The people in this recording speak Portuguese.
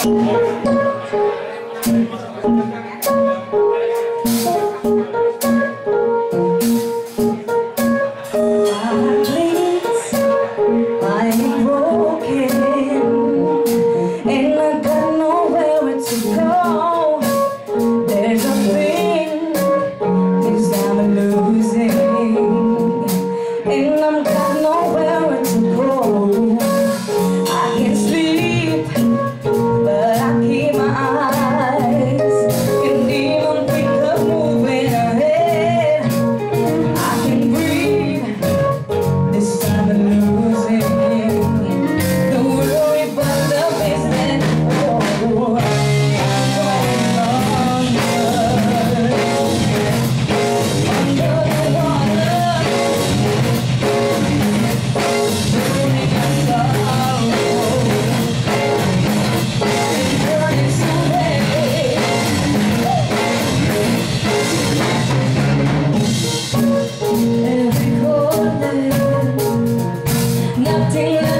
Every day.